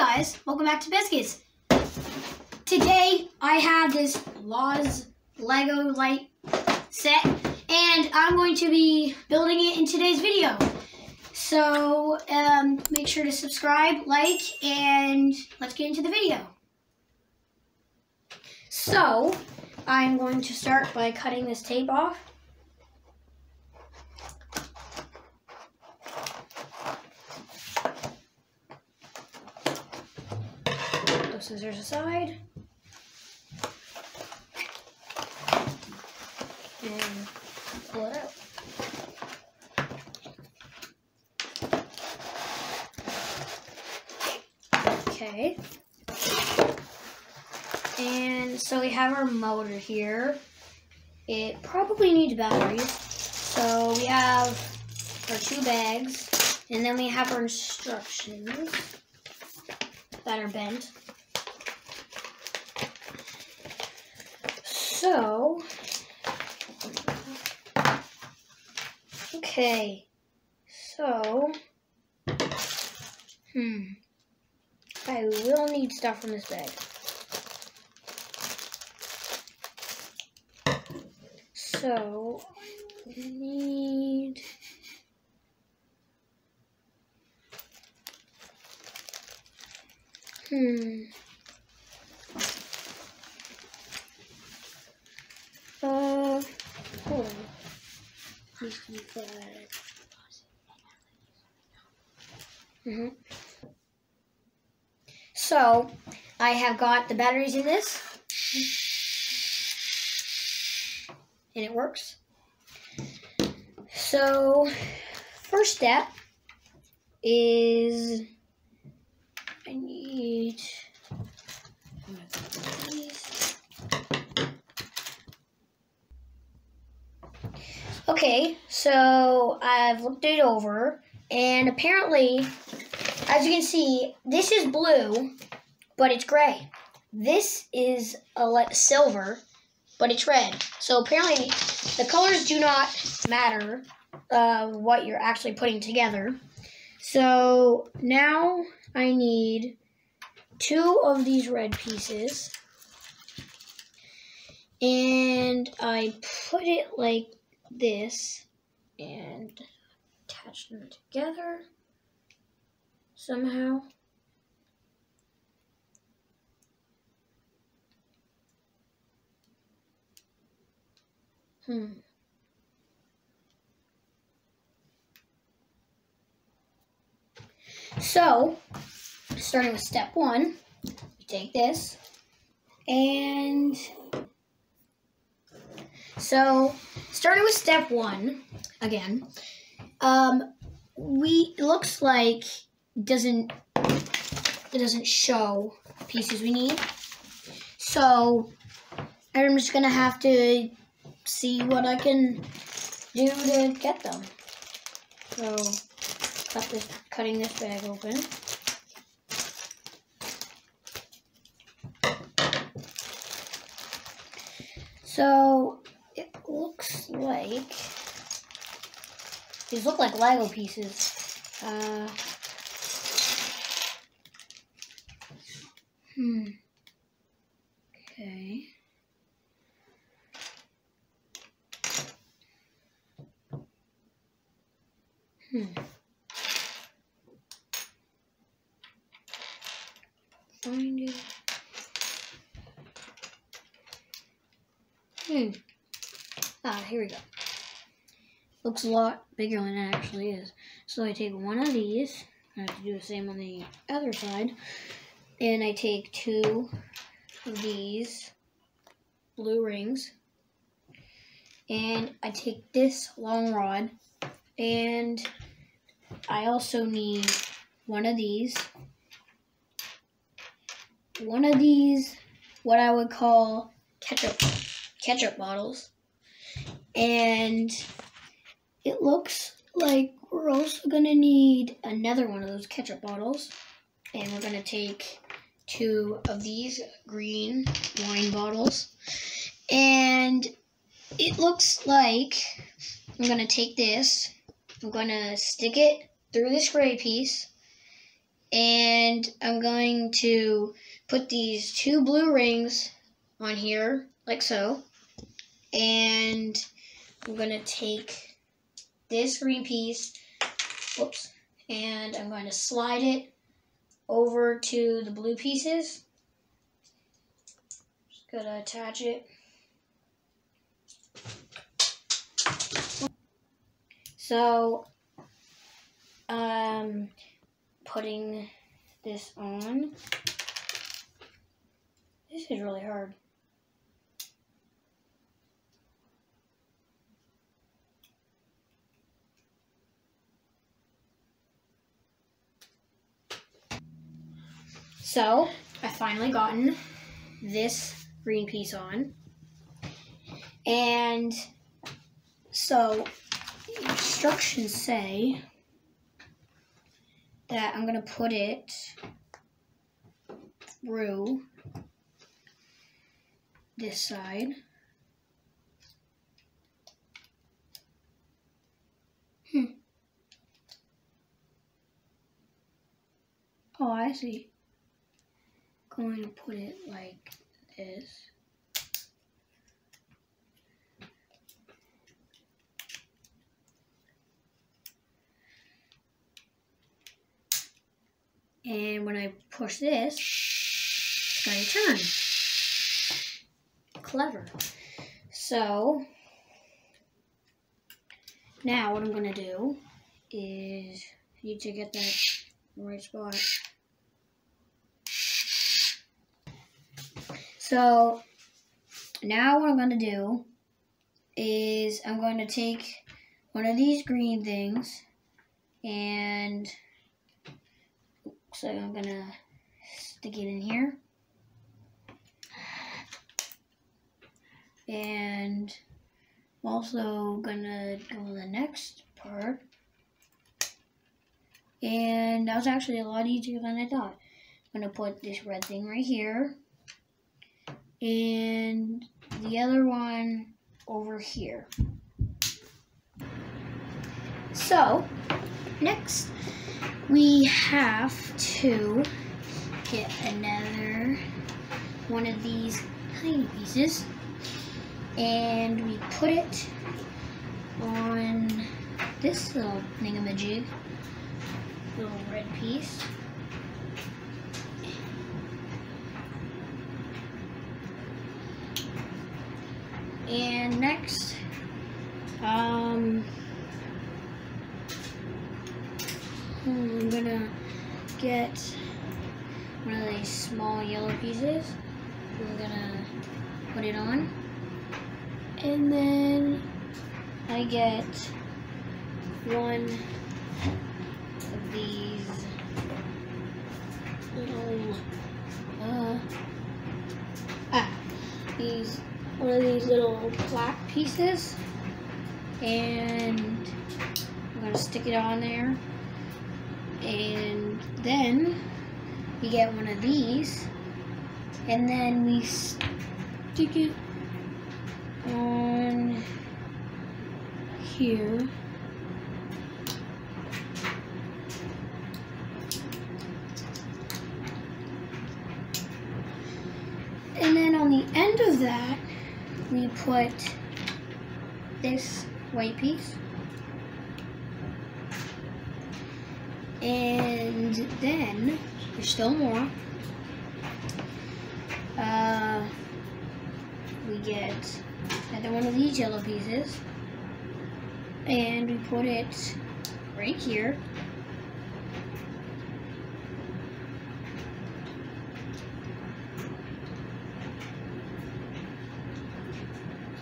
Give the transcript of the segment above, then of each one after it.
guys, welcome back to BezKids. Today I have this Loz Lego light set and I'm going to be building it in today's video. So um, make sure to subscribe, like, and let's get into the video. So I'm going to start by cutting this tape off. Scissors aside. And pull it out. Okay. And so we have our motor here. It probably needs batteries. So we have our two bags, and then we have our instructions that are bent. So, okay, so, hmm, I will need stuff from this bag. So, I need. Hmm. Uh, hold on. Please keep that. Mm-hmm. So, I have got the batteries in this. And it works. So, first step is I need Okay, so I've looked it over, and apparently, as you can see, this is blue, but it's gray. This is a silver, but it's red. So apparently, the colors do not matter uh, what you're actually putting together. So now I need two of these red pieces. And I put it like this and attach them together somehow. Hmm. So, starting with step one, you take this and so starting with step one again, um, we looks like doesn't it doesn't show pieces we need. So I'm just gonna have to see what I can do to get them. So cut this cutting this bag open. So looks like these look like Lego pieces. Uh, hmm. Okay. Hmm. Find it. Hmm. Ah, here we go. Looks a lot bigger than it actually is. So I take one of these. I have to do the same on the other side. And I take two of these blue rings. And I take this long rod. And I also need one of these. One of these, what I would call ketchup ketchup bottles. And it looks like we're also going to need another one of those ketchup bottles. And we're going to take two of these green wine bottles. And it looks like I'm going to take this, I'm going to stick it through this gray piece, and And I'm going to put these two blue rings on here, like so. And I'm going to take this green piece, whoops, and I'm going to slide it over to the blue pieces. Just to attach it. So, um, putting this on. This is really hard. So, I finally gotten this green piece on. And so, instructions say that I'm going to put it through this side. Hmm. Oh, I see. Going to put it like this. And when I push this, it's going to turn. Clever. So, now what I'm going to do is, need to get that right spot. So, now what I'm going to do is I'm going to take one of these green things and so I'm gonna stick it in here. And I'm also gonna go to the next part. And that was actually a lot easier than I thought. I'm gonna put this red thing right here. And the other one over here. So, next we have to get another one of these tiny pieces and we put it on this little thingamajig, little red piece. Next, um, I'm gonna get one of these small yellow pieces. I'm gonna put it on. And then I get one black pieces. And I'm gonna stick it on there. And then we get one of these. And then we stick it on here. And then on the end of that put this white piece And then, there's still more. Uh, we get another one of these yellow pieces. And we put it right here.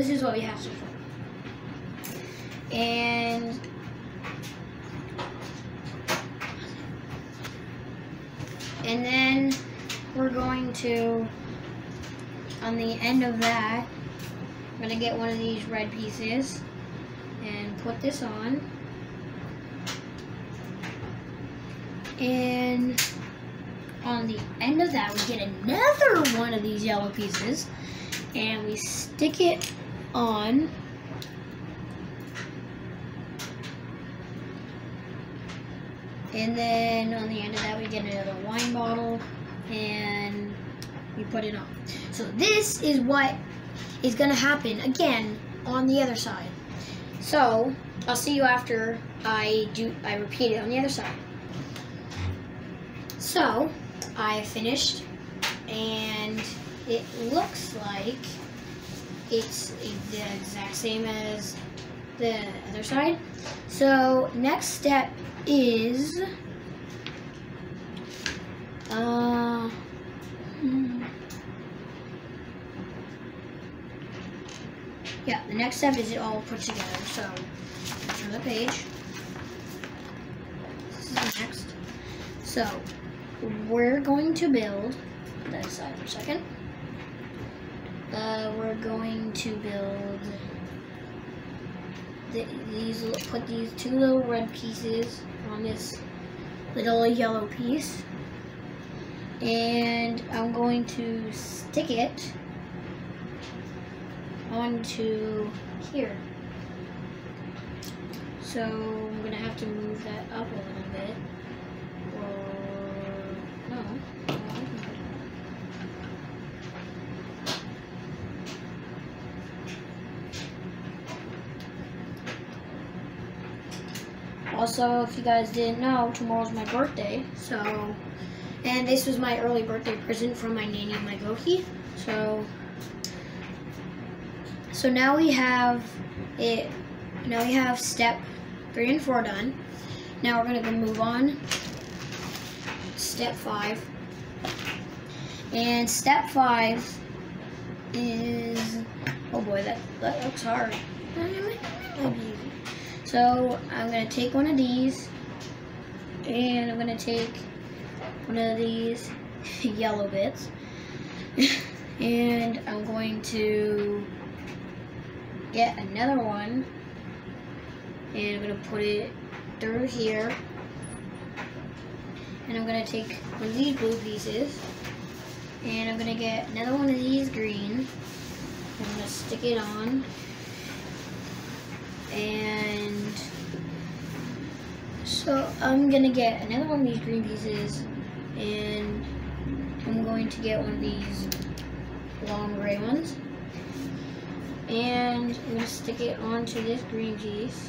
This is what we have so far. And And then we're going to, on the end of that, I'm going to get one of these red pieces and put this on. And on the end of that, we get another one of these yellow pieces and we stick it on And then on the end of that, we get another wine bottle and we put it on. So this is what is going to happen again on the other side. So I'll see you after I do I repeat it on the other side. So I finished and it looks like it's the exact same as the other side. So next step is uh yeah, the next step is it all put together. So turn the page. This is the next. So we're going to build that side for a second. Uh, we're going to build the, these, put these two little red pieces on this little yellow piece. And I'm going to stick it onto here. So I'm gonna have to move that up a little bit. Or no. Also, if you guys didn't know, tomorrow's my birthday, so, and this was my early birthday present from my nanny my goatee, so, so now we have it, now we have step three and four done. Now we're gonna go move on, step five, and step five is, oh boy, that, that looks hard. So I'm going to take one of these and I'm going to take one of these yellow bits and I'm going to get another one and I'm going to put it through here and I'm going to take one of these blue pieces and I'm going to get another one of these green and I'm going to stick it on and so I'm gonna get another one of these green pieces and I'm going to get one of these long gray ones. And I'm gonna stick it onto this green piece.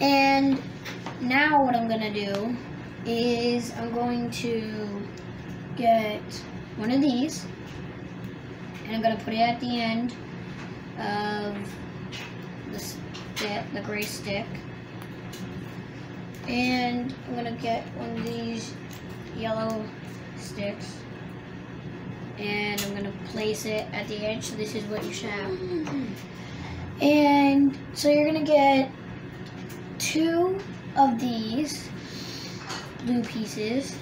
And now what I'm gonna do is I'm going to get one of these and I'm going to put it at the end of the, stick, the gray stick. And I'm going to get one of these yellow sticks and I'm going to place it at the edge so this is what you should have. And so you're going to get two of these blue pieces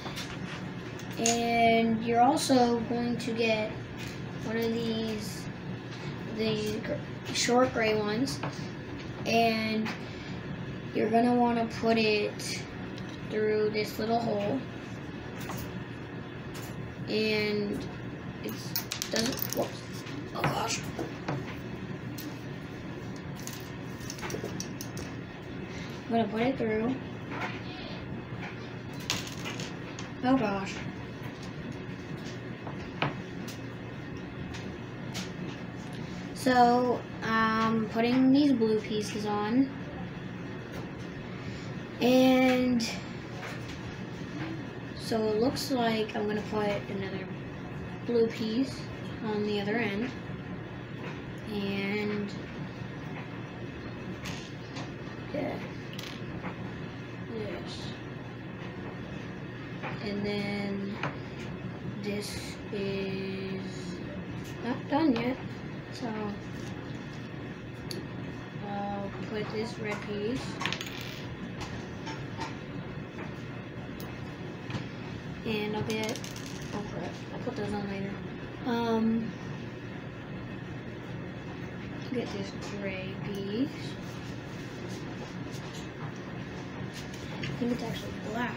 and you're also going to get one of these these short gray ones. And you're gonna want to put it through this little hole. And it doesn't whoops. Oh gosh. I'm gonna put it through. Oh gosh So, I'm putting these blue pieces on. And so it looks like I'm going to put another blue piece on the other end. And yeah, this. And then this is not done yet. So I'll put this red piece and I'll get oh crap, I'll put those on later. Um get this gray piece. I think it's actually black.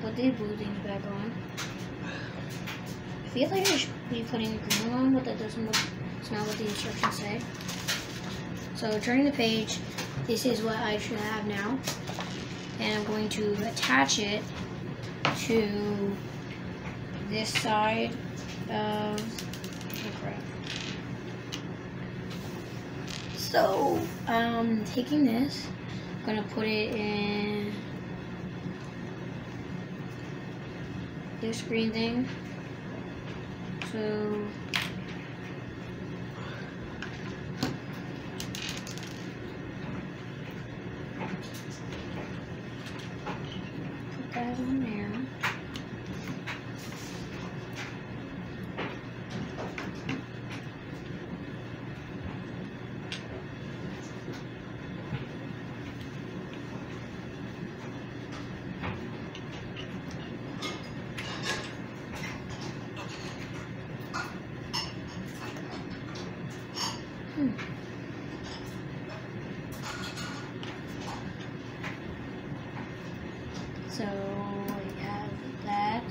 Put these blue things back on. I feel like I should be putting green on, but that doesn't look, it's not what the instructions say. So turning the page, this is what I should have now. And I'm going to attach it to this side of the crap. So, um, taking this, I'm gonna put it in this green thing. So, put that on there. Hmm. So we have that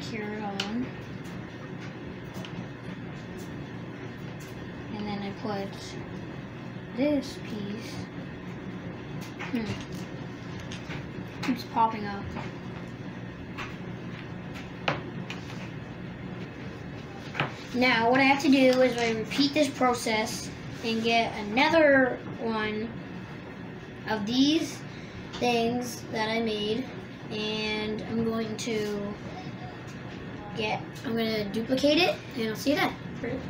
secured on. And then I put this piece. Hmm. Keeps popping up. Now, what I have to do is I repeat this process and get another one of these things that I made, and I'm going to get, I'm going to duplicate it, and I'll see you then.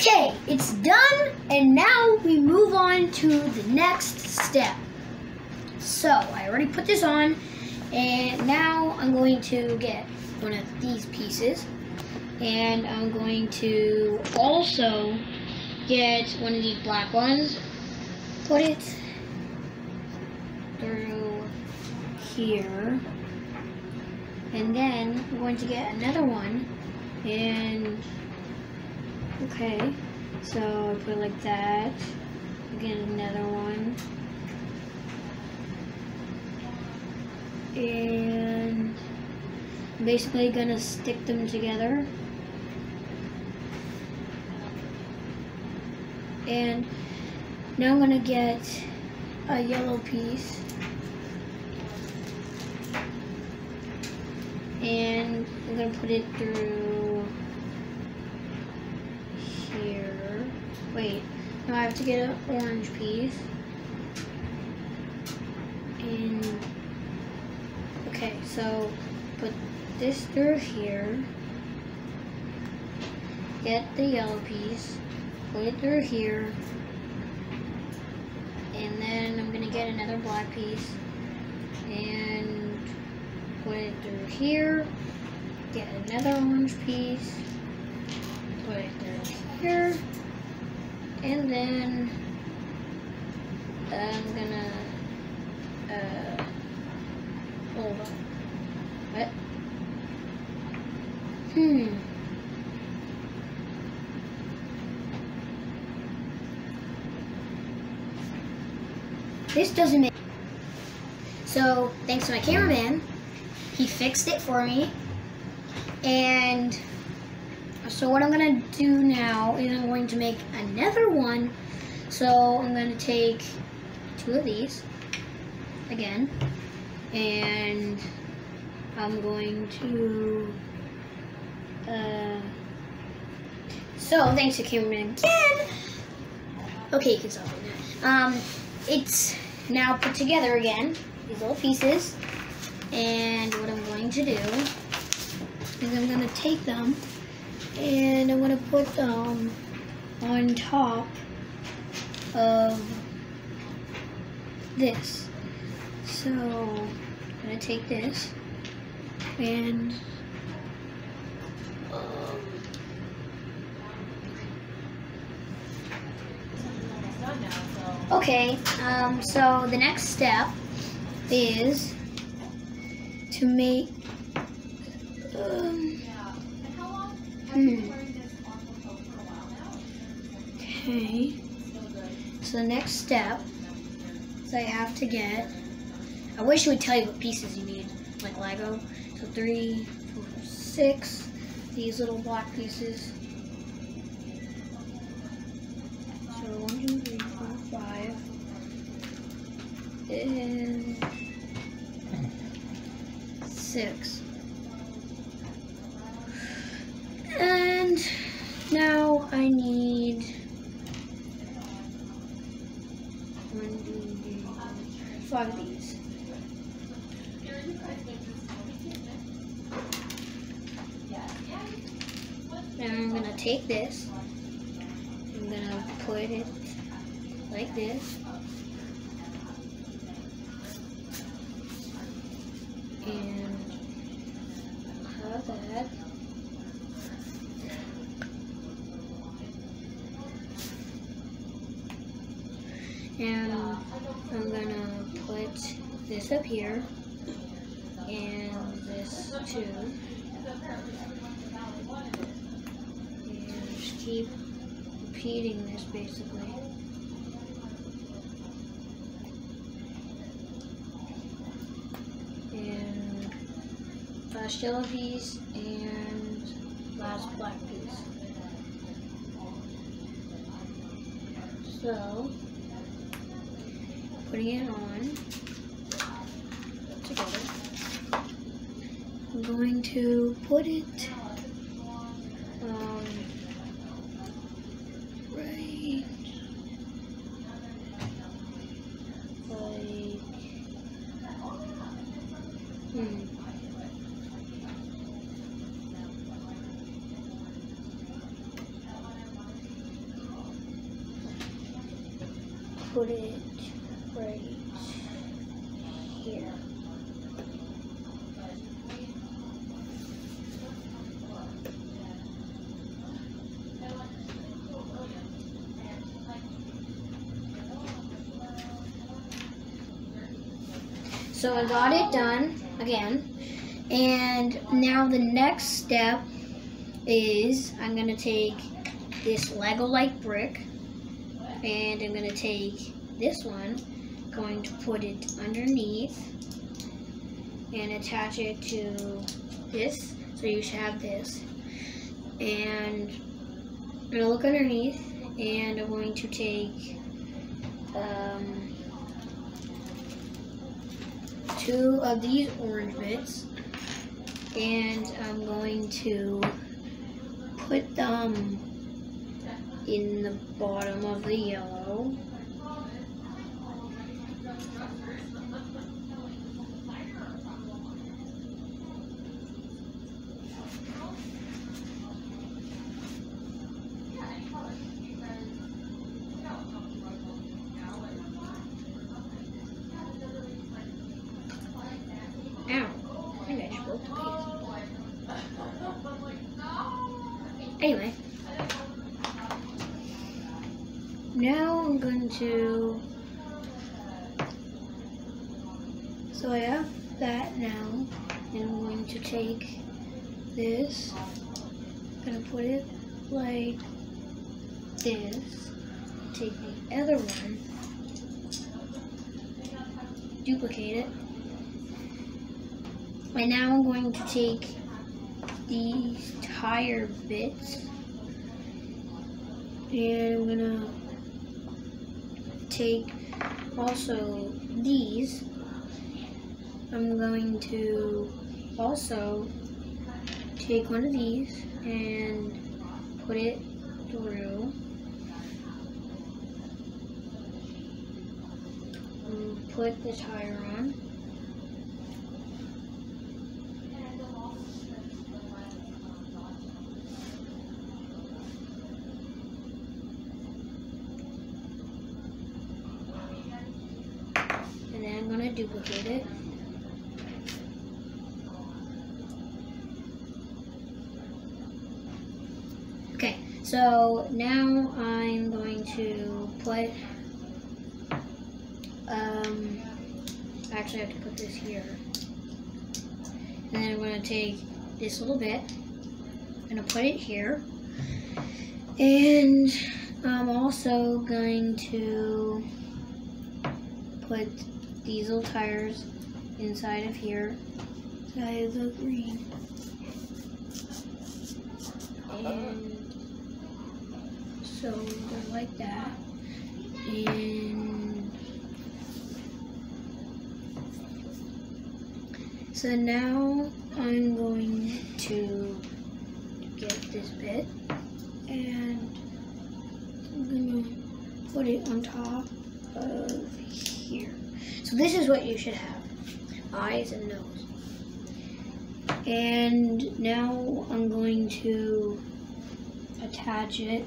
Okay, it's done, and now we move on to the next step. So, I already put this on, and now I'm going to get one of these pieces. And I'm going to also get one of these black ones. Put it through here. And then I'm going to get another one. And, okay. So I put like that. Get another one. and basically gonna stick them together and now I'm gonna get a yellow piece and I'm gonna put it through here wait now I have to get an orange piece and Okay, so put this through here. Get the yellow piece, put it through here. And then I'm gonna get another black piece and put it through here. Get another orange piece, put it through here. And then I'm gonna uh, Hold on. What? Hmm. This doesn't make So, thanks to my cameraman, he fixed it for me. And so what I'm gonna do now is I'm going to make another one. So I'm gonna take two of these again and I'm going to uh, so thanks to cameraman again. Okay you can stop it now um, it's now put together again these little pieces. And what I'm going to do is I'm going to take them and I'm to put them on top of this. So I'm gonna take this and um, okay um, so the next step is to make um, okay so the next step So I have to get, I wish it would tell you what pieces you need, like Lego. So three, four, six, these little block pieces. Like this. And have that. And I'm gonna put this up here and this too. And just keep repeating this basically. And last yellow piece and last black piece. So, putting it on together. I'm going to put it um, right like hmm. Put it right here. So I got it done again. And now the next step is I'm gonna take this Lego like brick and I'm gonna take this one, going to put it underneath and attach it to this. So you should have this. And I'm gonna look underneath and I'm going to take um, two of these orange bits and I'm going to put them in the bottom of the yellow. Ow. I think I just broke the piece. Anyway. Now I'm going to... So I have that now. And I'm going to take this. I'm gonna put it like this. Take the other one. Duplicate it. And now I'm going to take these tire bits and I'm gonna take also these. I'm going to also take one of these and put it through. Put the tire on. and then I'm going to duplicate it. Okay, so now I'm going to put, um, actually I have to put this here. And then I'm going to take this little bit, I'm going to put it here. And I'm also going to put these little tires inside of here. Side of the green. And so they're like that. And so now I'm going to get this bit and I'm gonna put it on top of here. So this is what you should have. Eyes and nose. And now I'm going to attach it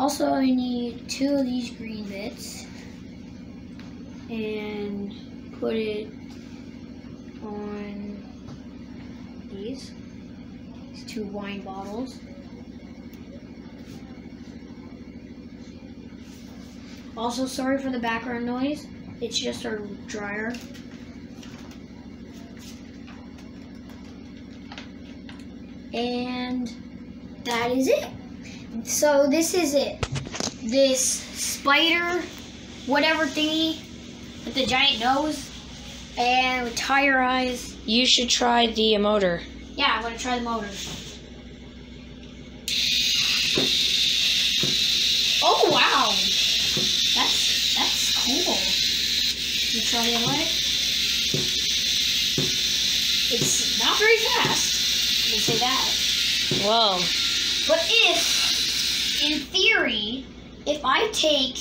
Also, I need two of these green bits and put it on these, these two wine bottles. Also, sorry for the background noise. It's just our dryer. And that is it. So this is it. This spider, whatever thingy with the giant nose and with tire eyes. You should try the motor. Yeah, I'm gonna try the motor. Oh wow, that's that's cool. You try the other way. It's not very fast. Let me say that. Whoa. But if, in theory, if I take,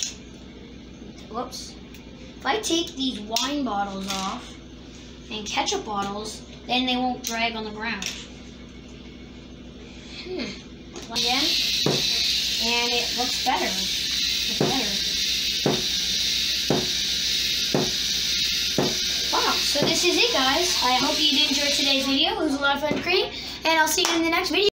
whoops, if I take these wine bottles off and ketchup bottles, then they won't drag on the ground. Hmm. Again, and it looks better. Looks better. Wow, so this is it, guys. I hope you did enjoy today's video. It was a lot of fun to create, and I'll see you in the next video.